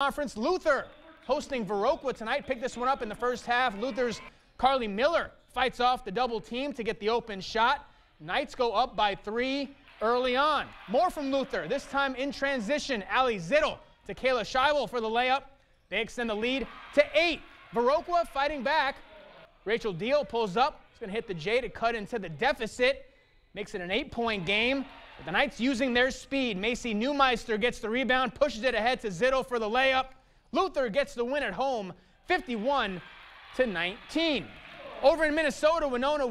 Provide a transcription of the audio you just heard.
Conference. Luther hosting Viroqua tonight. Picked this one up in the first half. Luther's Carly Miller fights off the double team to get the open shot. Knights go up by three early on. More from Luther, this time in transition. Ali Zittel to Kayla Scheibel for the layup. They extend the lead to eight. Viroqua fighting back. Rachel Deal pulls up. It's going to hit the J to cut into the deficit. Makes it an eight-point game. But the Knights using their speed. Macy Neumeister gets the rebound, pushes it ahead to Zittel for the layup. Luther gets the win at home, 51 to 19. Over in Minnesota, Winona